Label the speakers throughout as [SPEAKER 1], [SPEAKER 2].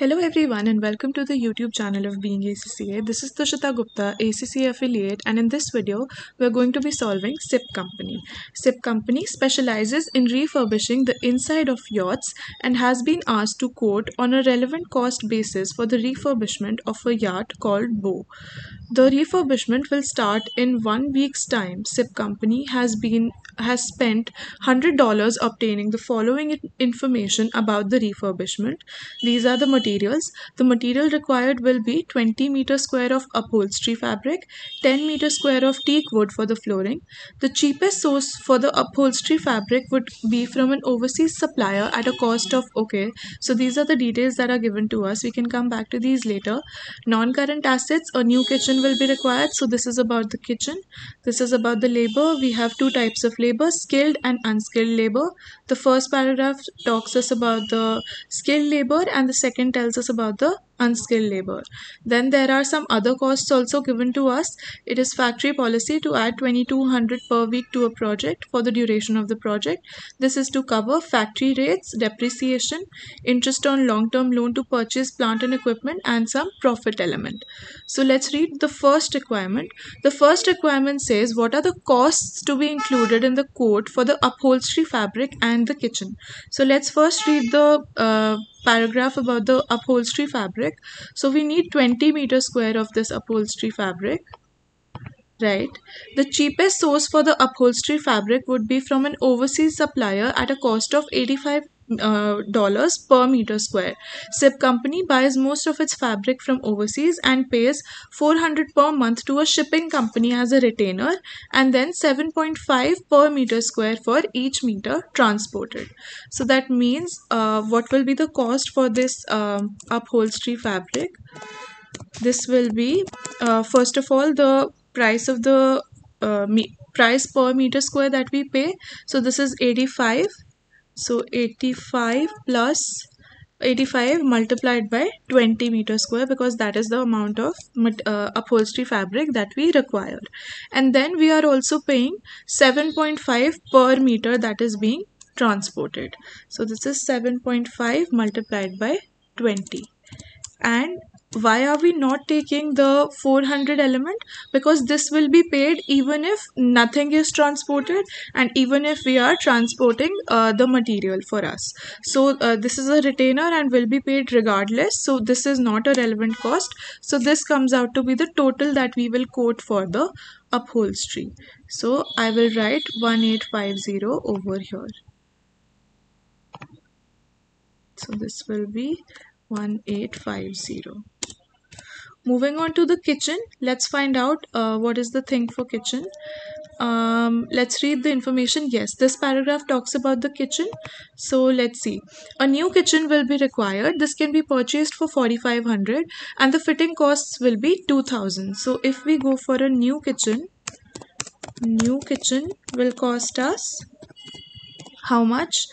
[SPEAKER 1] Hello everyone and welcome to the YouTube channel of Being ACCA. This is Tushita Gupta, ACCA affiliate and in this video we are going to be solving SIP Company. SIP Company specializes in refurbishing the inside of yachts and has been asked to quote on a relevant cost basis for the refurbishment of a yacht called Bow. The refurbishment will start in one week's time. SIP Company has been has spent $100 obtaining the following information about the refurbishment. These are the materials. The material required will be 20 meter square of upholstery fabric, 10 meter square of teak wood for the flooring. The cheapest source for the upholstery fabric would be from an overseas supplier at a cost of okay. So these are the details that are given to us. We can come back to these later. Non-current assets, a new kitchen will be required. So this is about the kitchen. This is about the labor. We have two types of labor labor, skilled and unskilled labor. The first paragraph talks us about the skilled labor and the second tells us about the unskilled labor. Then there are some other costs also given to us. It is factory policy to add 2200 per week to a project for the duration of the project. This is to cover factory rates, depreciation, interest on long-term loan to purchase plant and equipment and some profit element. So let's read the first requirement. The first requirement says what are the costs to be included in the quote for the upholstery fabric and the kitchen. So let's first read the uh, paragraph about the upholstery fabric. So we need 20 meter square of this upholstery fabric. Right. The cheapest source for the upholstery fabric would be from an overseas supplier at a cost of 85 uh, dollars per meter square. SIP company buys most of its fabric from overseas and pays 400 per month to a shipping company as a retainer and then 7.5 per meter square for each meter transported. So that means uh, what will be the cost for this um, upholstery fabric? This will be uh, first of all the price of the uh, price per meter square that we pay. So this is 85 so 85 plus 85 multiplied by 20 meter square because that is the amount of uh, upholstery fabric that we required. And then we are also paying 7.5 per meter that is being transported. So this is 7.5 multiplied by 20 and why are we not taking the 400 element? Because this will be paid even if nothing is transported and even if we are transporting uh, the material for us. So uh, this is a retainer and will be paid regardless. So this is not a relevant cost. So this comes out to be the total that we will quote for the upholstery. So i will write 1850 over here. So this will be 1850 moving on to the kitchen let's find out uh, what is the thing for kitchen. Um, let's read the information. Yes this paragraph talks about the kitchen. So let's see. A new kitchen will be required. This can be purchased for 4500 and the fitting costs will be 2000 so if we go for a new kitchen new kitchen will cost us how much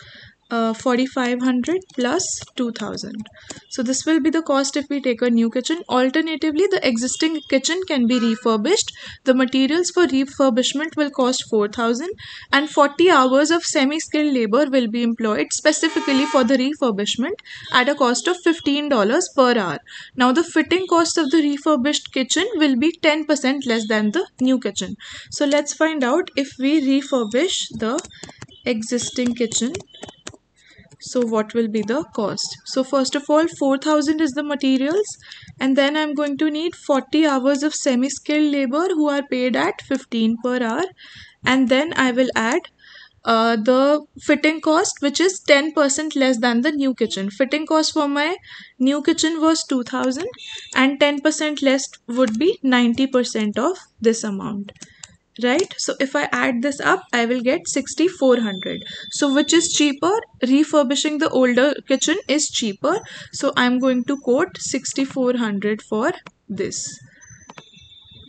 [SPEAKER 1] uh, 4500 plus 2000 so this will be the cost if we take a new kitchen. Alternatively the existing kitchen can be refurbished. The materials for refurbishment will cost 4000 and 40 hours of semi-skilled labor will be employed specifically for the refurbishment at a cost of $15 per hour. Now the fitting cost of the refurbished kitchen will be 10% less than the new kitchen. So let's find out if we refurbish the existing kitchen so what will be the cost? So first of all 4000 is the materials. And then i'm going to need 40 hours of semi-skilled labor who are paid at 15 per hour. And then i will add uh, the fitting cost which is 10% less than the new kitchen. Fitting cost for my new kitchen was 2000 and 10% less would be 90% of this amount right? So if i add this up i will get 6400 so which is cheaper? Refurbishing the older kitchen is cheaper. So i'm going to quote 6400 for this.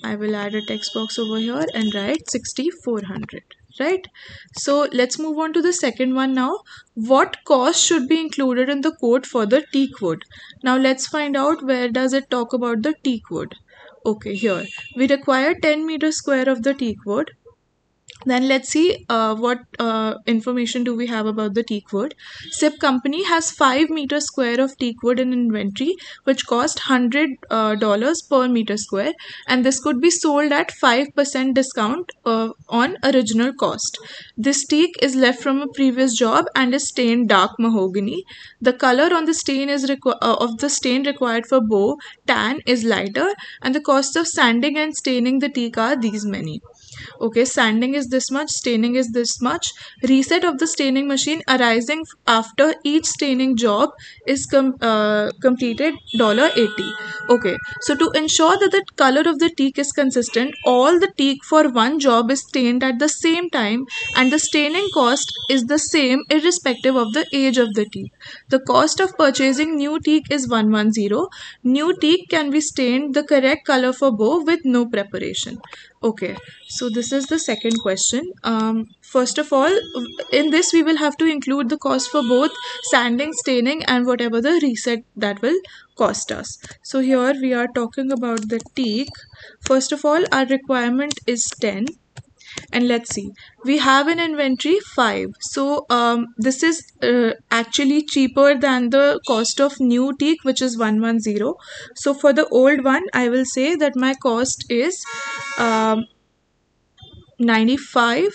[SPEAKER 1] I will add a text box over here and write 6400 right? So let's move on to the second one now. What cost should be included in the quote for the teak wood now let's find out where does it talk about the teak wood okay here. We require 10 meter square of the teak wood then let's see uh, what uh, information do we have about the teak wood. SIP company has 5 meter square of teak wood in inventory which cost $100 uh, per meter square and this could be sold at 5% discount uh, on original cost. This teak is left from a previous job and is stained dark mahogany. The color on the stain is uh, of the stain required for bow tan is lighter and the cost of sanding and staining the teak are these many okay sanding is this much staining is this much. Reset of the staining machine arising after each staining job is com uh, completed dollar 80 okay so to ensure that the color of the teak is consistent all the teak for one job is stained at the same time and the staining cost is the same irrespective of the age of the teak. The cost of purchasing new teak is 110 new teak can be stained the correct color for bow with no preparation okay so this is the second question. Um, first of all in this we will have to include the cost for both sanding staining and whatever the reset that will cost us. So here we are talking about the teak. First of all our requirement is 10 and let's see. We have an inventory 5 so um, this is uh, actually cheaper than the cost of new teak which is 110 so for the old one I will say that my cost is um, 95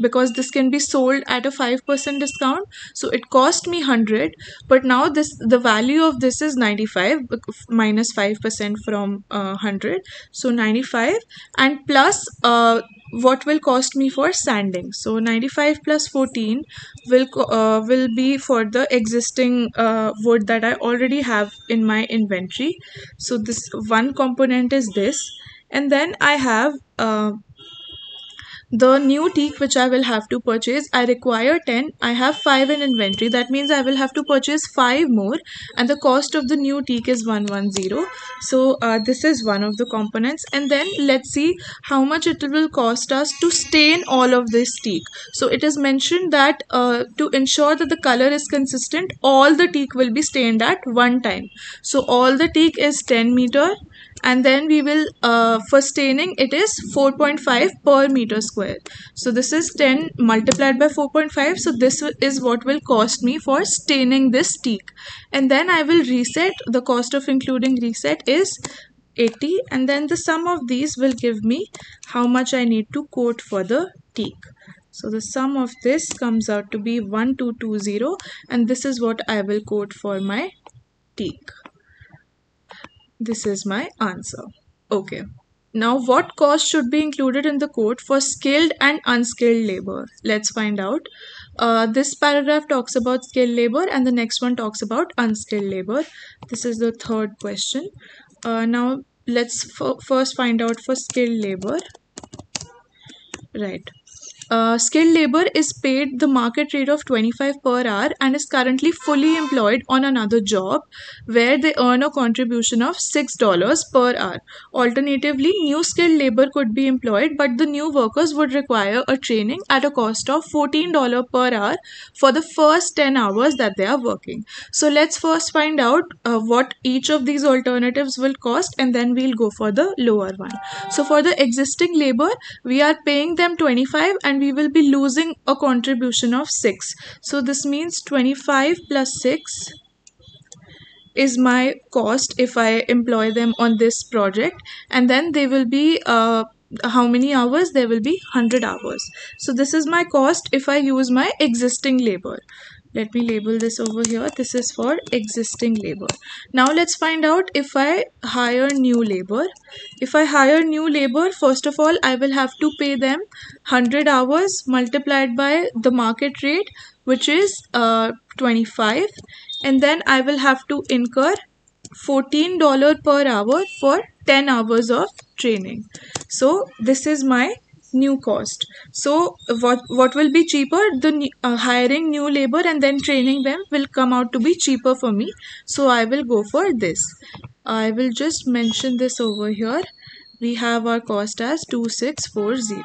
[SPEAKER 1] because this can be sold at a 5% discount. So it cost me 100 but now this the value of this is 95 minus 5% from uh, 100 so 95 and plus uh, what will cost me for sanding. So 95 plus 14 will uh, will be for the existing uh, wood that I already have in my inventory. So this one component is this. And then I have uh, the new teak which I will have to purchase I require 10 I have 5 in inventory. That means I will have to purchase 5 more and the cost of the new teak is 110 so uh, this is one of the components. And then let's see how much it will cost us to stain all of this teak. So it is mentioned that uh, to ensure that the color is consistent all the teak will be stained at one time. So all the teak is 10 meter and then we will uh, for staining it is 4.5 per meter square. So this is 10 multiplied by 4.5 so this is what will cost me for staining this teak. And then I will reset. The cost of including reset is 80 and then the sum of these will give me how much I need to quote for the teak. So the sum of this comes out to be 1220 and this is what I will quote for my teak this is my answer. Okay. Now, what cost should be included in the quote for skilled and unskilled labor? Let's find out. Uh, this paragraph talks about skilled labor and the next one talks about unskilled labor. This is the third question. Uh, now, let's first find out for skilled labor. Right. Uh, skilled labor is paid the market rate of 25 per hour and is currently fully employed on another job where they earn a contribution of $6 per hour. Alternatively, new skilled labor could be employed but the new workers would require a training at a cost of $14 per hour for the first 10 hours that they are working. So let's first find out uh, what each of these alternatives will cost and then we'll go for the lower one. So for the existing labor, we are paying them 25 and we will be losing a contribution of 6. So this means 25 plus 6 is my cost if I employ them on this project. And then they will be uh, how many hours? There will be 100 hours. So this is my cost if I use my existing labor let me label this over here. This is for existing labor. Now let's find out if I hire new labor. If I hire new labor first of all I will have to pay them 100 hours multiplied by the market rate which is uh, 25 and then I will have to incur $14 per hour for 10 hours of training. So this is my new cost. So what what will be cheaper? The uh, hiring new labor and then training them will come out to be cheaper for me. So i will go for this. I will just mention this over here we have our cost as 2640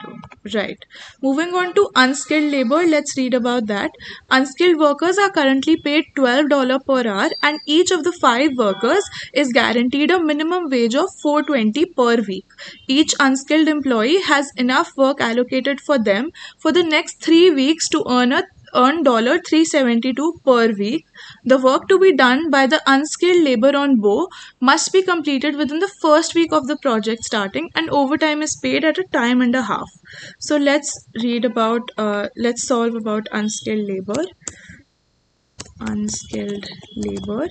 [SPEAKER 1] right. Moving on to unskilled labor let's read about that. Unskilled workers are currently paid $12 per hour and each of the five workers is guaranteed a minimum wage of 420 per week. Each unskilled employee has enough work allocated for them for the next 3 weeks to earn a earn $372 per week. The work to be done by the unskilled labor on bow must be completed within the first week of the project starting and overtime is paid at a time and a half. So let's read about, uh, let's solve about unskilled labor unskilled labor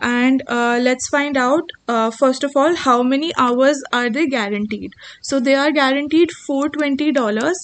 [SPEAKER 1] and uh, let's find out uh, first of all how many hours are they guaranteed. So they are guaranteed $420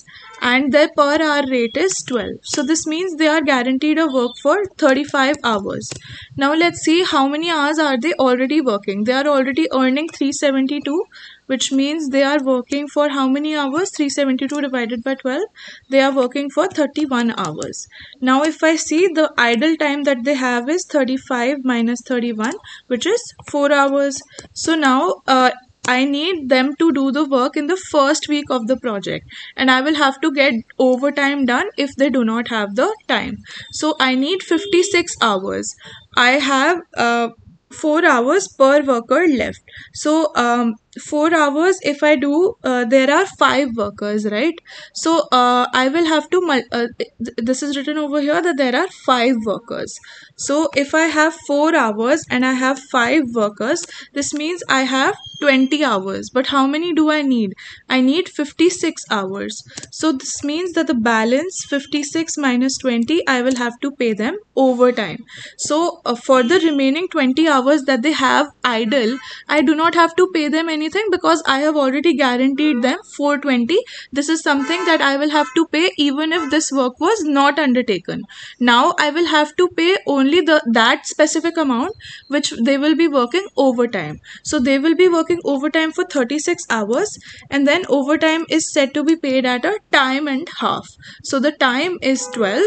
[SPEAKER 1] and their per hour rate is 12 so this means they are guaranteed a work for 35 hours. Now let's see how many hours are they already working. They are already earning 372 which means they are working for how many hours 372 divided by 12 they are working for 31 hours now if i see the idle time that they have is 35 minus 31 which is 4 hours so now uh, I need them to do the work in the first week of the project and I will have to get overtime done if they do not have the time. So I need 56 hours. I have uh, 4 hours per worker left. So um, 4 hours if I do uh, there are 5 workers right. So uh, I will have to uh, th this is written over here that there are 5 workers. So if I have 4 hours and I have 5 workers this means I have 20 hours but how many do I need? I need 56 hours. So this means that the balance 56 minus 20 I will have to pay them overtime. So uh, for the remaining 20 hours that they have idle I do not have to pay them anything because I have already guaranteed them 420. This is something that I will have to pay even if this work was not undertaken. Now I will have to pay only the that specific amount which they will be working overtime. So they will be working working overtime for 36 hours and then overtime is said to be paid at a time and half. So the time is 12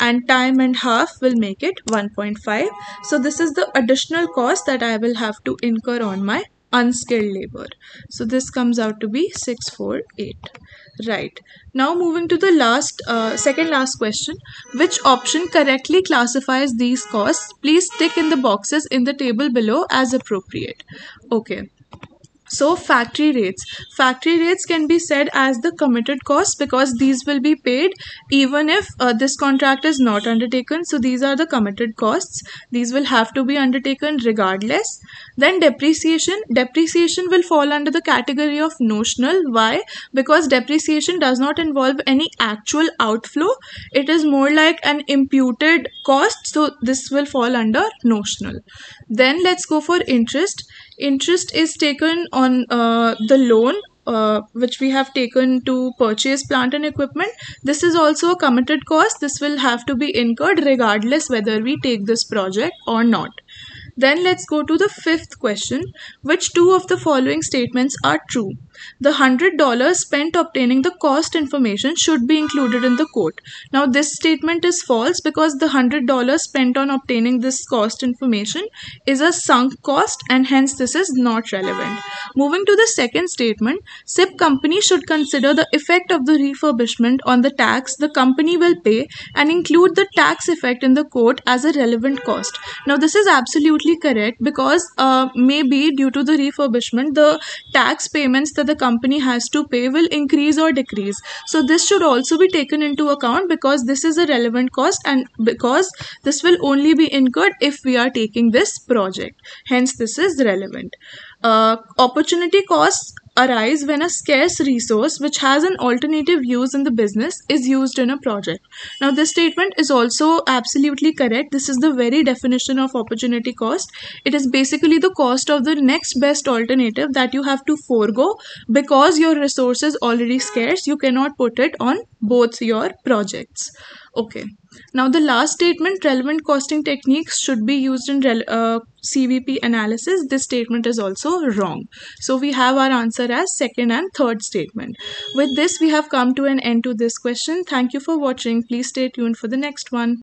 [SPEAKER 1] and time and half will make it 1.5. So this is the additional cost that I will have to incur on my unskilled labor. So this comes out to be 648. Right. Now moving to the last, uh, second last question. Which option correctly classifies these costs? Please tick in the boxes in the table below as appropriate. Okay. So factory rates. Factory rates can be said as the committed costs because these will be paid even if uh, this contract is not undertaken. So these are the committed costs. These will have to be undertaken regardless. Then depreciation. Depreciation will fall under the category of notional. Why? Because depreciation does not involve any actual outflow. It is more like an imputed cost. So this will fall under notional. Then let's go for interest interest is taken on uh, the loan uh, which we have taken to purchase plant and equipment. This is also a committed cost. This will have to be incurred regardless whether we take this project or not. Then let's go to the fifth question. Which two of the following statements are true? The $100 spent obtaining the cost information should be included in the quote. Now this statement is false because the $100 spent on obtaining this cost information is a sunk cost and hence this is not relevant. Moving to the second statement, SIP company should consider the effect of the refurbishment on the tax the company will pay and include the tax effect in the quote as a relevant cost. Now this is absolutely correct because uh, maybe due to the refurbishment the tax payments that the company has to pay will increase or decrease. So this should also be taken into account because this is a relevant cost and because this will only be incurred if we are taking this project. Hence this is relevant. Uh, opportunity costs arise when a scarce resource which has an alternative use in the business is used in a project. Now this statement is also absolutely correct. This is the very definition of opportunity cost. It is basically the cost of the next best alternative that you have to forego because your resource is already scarce. You cannot put it on both your projects. Okay. Now the last statement, relevant costing techniques should be used in uh, CVP analysis. This statement is also wrong. So we have our answer as second and third statement. With this, we have come to an end to this question. Thank you for watching. Please stay tuned for the next one.